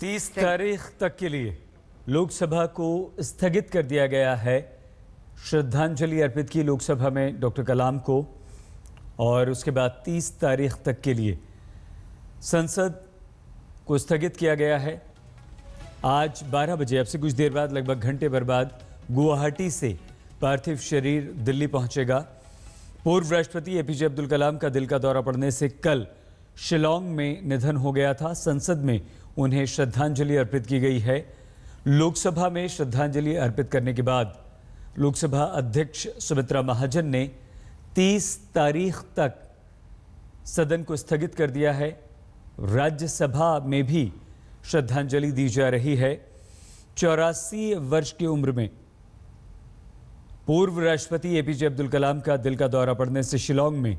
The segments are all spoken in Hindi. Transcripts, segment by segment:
तीस तारीख तक के लिए लोकसभा को स्थगित कर दिया गया है। श्रद्धांजलि अर्पित की लोकसभा में डॉक्टर कलाम को और उसके बाद 30 तारीख तक के लिए संसद को स्थगित किया गया है। आज 12 बजे अब से कुछ देर बाद लगभग घंटे भर बाद गुवाहाटी से पार्थिव शरीर दिल्ली पहुंचेगा। पूर्व राष्ट्रपति एपीजे अब्दुल कलाम का दिल का दौरा पड़ने से कल शिलोंग में निधन हो गया था। संसद में उन्हें श्रद्धांजलि अर्पित की गई है। लोकसभा में श्रद्धांजलि अर्पित करने के बाद लोकसभा अध्यक्ष सुमित्रा महाजन ने 30 तारीख तक सदन को स्थगित कर दिया है। राज्यसभा में भी श्रद्धांजलि दी जा रही है। चौरासी वर्ष की उम्र में पूर्व राष्ट्रपति एपीजे अब्दुल कलाम का दिल का दौरा पड़ने से शिलोंग में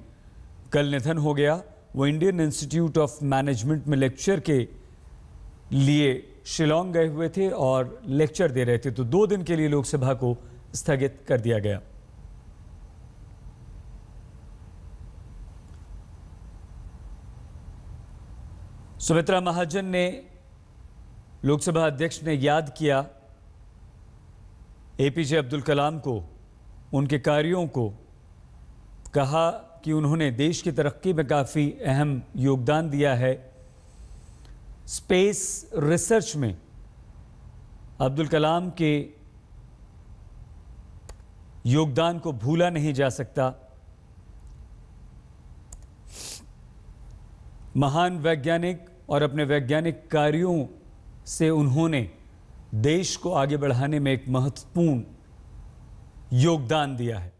कल निधन हो गया। वो इंडियन इंस्टीट्यूट ऑफ़ मैनेजमेंट में लेक्चर के लिए शिलोंग गए हुए थे और लेक्चर दे रहे थे। तो दो दिन के लिए लोकसभा को स्थगित कर दिया गया। सुमित्रा महाजन ने लोकसभा अध्यक्ष ने याद किया एपीजे अब्दुल कलाम को, उनके कार्यों को, कहा कि उन्होंने देश की तरक्की में काफ़ी अहम योगदान दिया है। स्पेस रिसर्च में अब्दुल कलाम के योगदान को भूला नहीं जा सकता। महान वैज्ञानिक और अपने वैज्ञानिक कार्यों से उन्होंने देश को आगे बढ़ाने में एक महत्वपूर्ण योगदान दिया है।